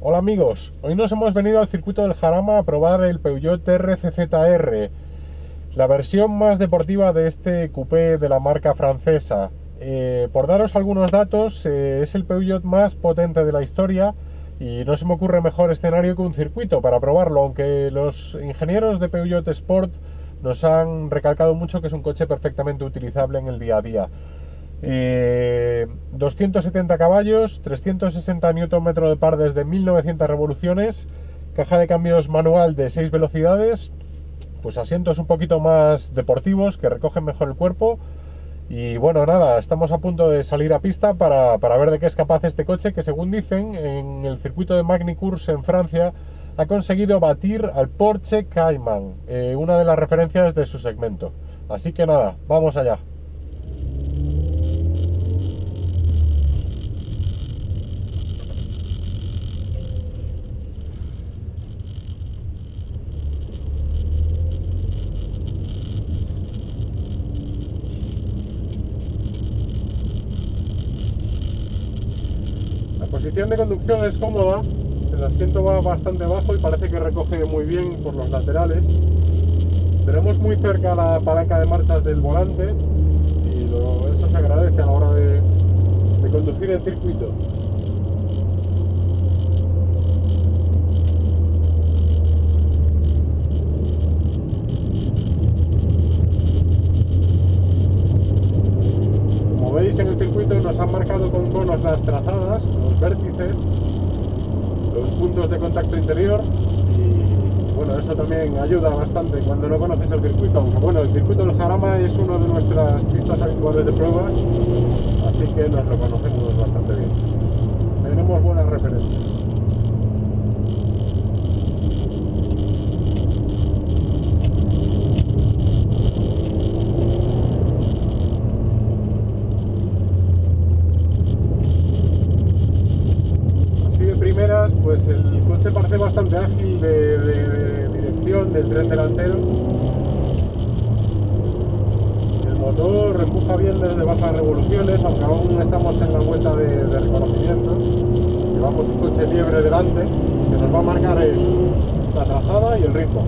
Hola amigos, hoy nos hemos venido al circuito del Jarama a probar el Peugeot RCZR, la versión más deportiva de este coupé de la marca francesa. Eh, por daros algunos datos, eh, es el Peugeot más potente de la historia y no se me ocurre mejor escenario que un circuito para probarlo, aunque los ingenieros de Peugeot Sport nos han recalcado mucho que es un coche perfectamente utilizable en el día a día. 270 eh, caballos, 360 Nm de par desde 1900 revoluciones, caja de cambios manual de 6 velocidades, pues asientos un poquito más deportivos que recogen mejor el cuerpo. Y bueno, nada, estamos a punto de salir a pista para, ver de qué es capaz este coche que según dicen en el circuito de Magny-Cours en Francia ha conseguido batir al Porsche Cayman, eh, una de las referencias de su segmento. Así que nada, vamos allá. Posición de conducción es cómoda, el asiento va bastante bajo y parece que recoge muy bien por los laterales. Tenemos muy cerca la palanca de marchas del volante y eso se agradece a la hora de, de conducir el circuito. en el circuito nos han marcado con conos las trazadas, los vértices, los puntos de contacto interior y bueno, eso también ayuda bastante cuando no conoces el circuito, aunque bueno, el circuito del Jarama es una de nuestras pistas habituales de pruebas, así que nos lo conocemos bastante bien. Tenemos buenas referencias. Bastante ágil de, dirección del tren delantero. El motor empuja bien desde bajas revoluciones, aunque aún estamos en la vuelta de, reconocimiento. Llevamos un coche liebre delante que nos va a marcar la trazada y el ritmo.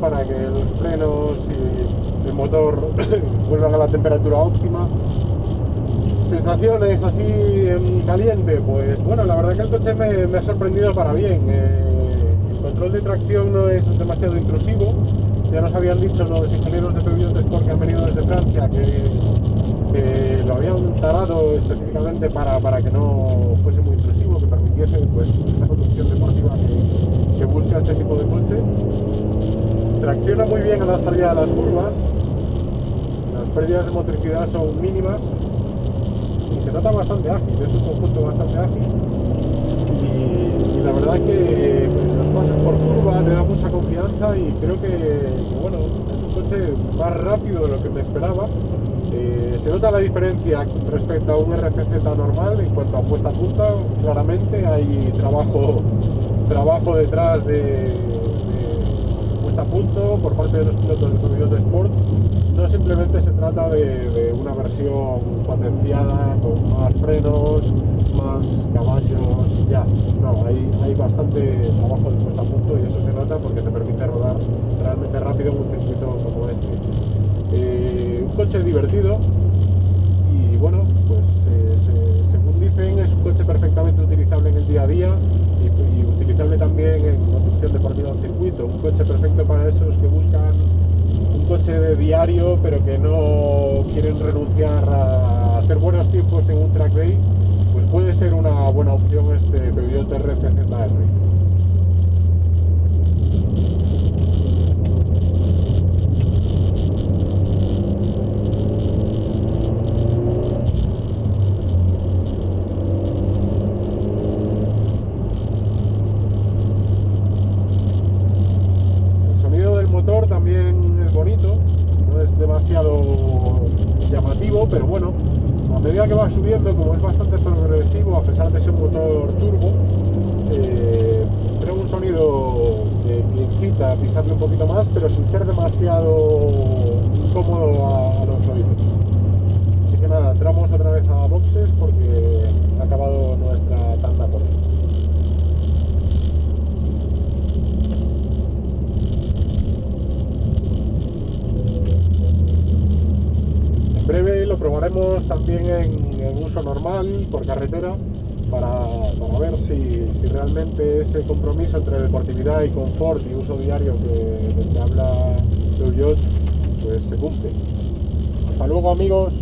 Para que los frenos y el motor vuelvan a la temperatura óptima. Sensaciones así en caliente, pues bueno, la verdad que el coche me, ha sorprendido para bien. Eh, el control de tracción no es demasiado intrusivo. Ya nos habían dicho los ingenieros de Peugeot Sport que han venido desde Francia que, lo habían tarado específicamente para, para que no fuese muy intrusivo, que permitiese pues, esa conducción deportiva que busca este tipo de coche. Tracciona muy bien a la salida de las curvas, las pérdidas de motricidad son mínimas y se nota bastante ágil, es un conjunto bastante ágil. Y, la verdad que los pasos por curva te da mucha confianza y creo que, bueno, es un coche más rápido de lo que me esperaba. Eh, se nota la diferencia respecto a un RCZ normal en cuanto a puesta a punta, claramente hay trabajo, trabajo detrás de a punto por parte de los pilotos de Formula de Sport. No simplemente se trata de, una versión potenciada con más frenos, más caballos ya. No, hay, hay bastante trabajo de puesta a punto y eso se nota porque te permite rodar realmente rápido en un circuito como este. Eh, un coche divertido y bueno, pues eh, según dicen es un coche perfectamente utilizable en el día a día y, y utilizable también en conducción deportiva en circuito. Un coche perfecto esos que buscan un coche de diario pero que no quieren renunciar a hacer buenos tiempos en un track day, pues puede ser una buena opción este Peugeot RCZR. pero bueno, a medida que va subiendo, como es bastante progresivo, a pesar de ser un motor turbo, eh, un sonido que, incita a pisarle un poquito más, pero sin ser demasiado incómodo a, los oídos. Así que nada, entramos otra vez a boxes porque ha acabado nuestra tanda por hoy. breve lo probaremos también en, uso normal, por carretera, para, ver si, realmente ese compromiso entre deportividad y confort y uso diario que, que habla Peugeot pues se cumple. Hasta luego amigos.